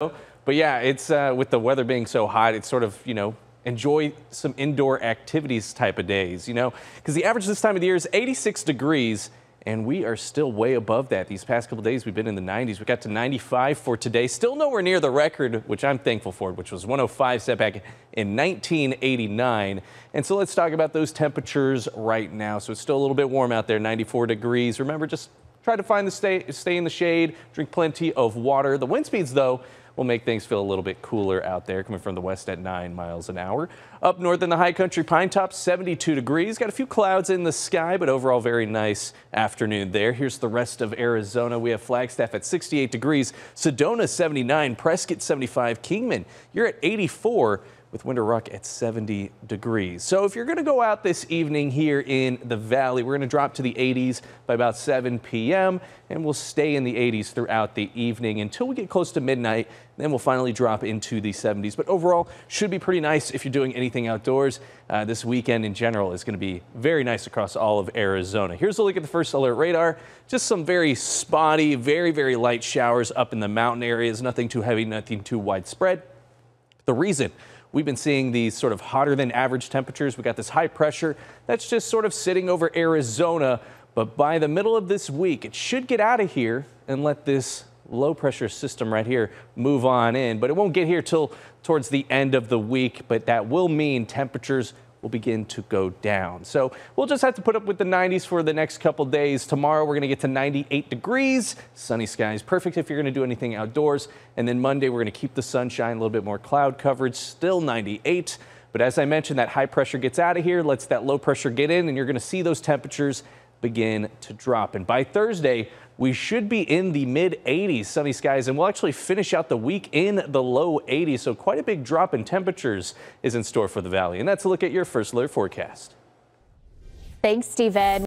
But yeah, it's uh, with the weather being so hot, it's sort of, you know, enjoy some indoor activities type of days, you know, because the average this time of the year is 86 degrees and we are still way above that. These past couple days, we've been in the 90s. We got to 95 for today. Still nowhere near the record, which I'm thankful for, which was 105 set back in 1989. And so let's talk about those temperatures right now. So it's still a little bit warm out there, 94 degrees. Remember, just try to find the stay, stay in the shade, drink plenty of water. The wind speeds, though, will make things feel a little bit cooler out there coming from the west at 9 miles an hour. Up north in the high country, Pinetop 72 degrees. Got a few clouds in the sky, but overall very nice afternoon there. Here's the rest of Arizona. We have Flagstaff at 68 degrees, Sedona 79, Prescott 75, Kingman, you're at 84 with Window Rock at 70 degrees. So if you're going to go out this evening here in the valley, we're going to drop to the 80s by about 7 p.m. and we'll stay in the 80s throughout the evening until we get close to midnight. Then we'll finally drop into the 70s. But overall, should be pretty nice if you're doing anything outdoors. Uh, this weekend in general is going to be very nice across all of Arizona. Here's a look at the first alert radar. Just some very spotty, very, very light showers up in the mountain areas. Nothing too heavy, nothing too widespread. The reason We've been seeing these sort of hotter than average temperatures. We got this high pressure that's just sort of sitting over Arizona. But by the middle of this week, it should get out of here and let this low pressure system right here move on in. But it won't get here till towards the end of the week. But that will mean temperatures will begin to go down. So we'll just have to put up with the 90s for the next couple days. Tomorrow we're going to get to 98 degrees. Sunny skies, perfect if you're going to do anything outdoors. And then Monday we're going to keep the sunshine, a little bit more cloud coverage, still 98. But as I mentioned, that high pressure gets out of here, lets that low pressure get in, and you're going to see those temperatures begin to drop. And by Thursday, we should be in the mid 80s, sunny skies, and we'll actually finish out the week in the low 80s. So quite a big drop in temperatures is in store for the valley. And that's a look at your first alert forecast. Thanks, Stephen.